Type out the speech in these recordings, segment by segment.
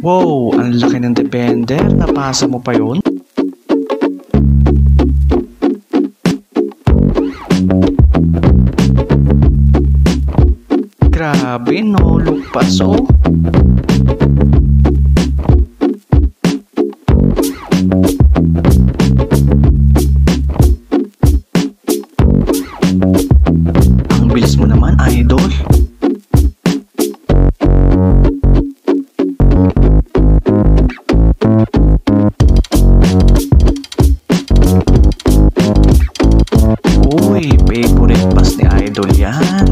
Wow, ang laki ng depender. Napasa mo pa yun? Grabe, no? Lugpas, oh. Favorite pass ni Idol yan.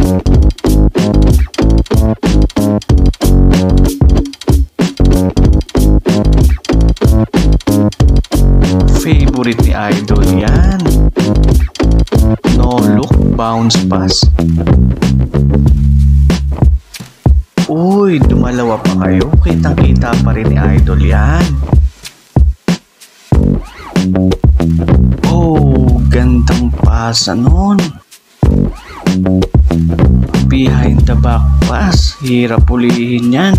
Favorite ni Idol yan. No look, bounce pass. Uy, dumalawa pa kayo. Kitang-kita pa rin ni Idol yan. Oh, gandang pasa nun. Behind the back pass. Hirap pulihin yan.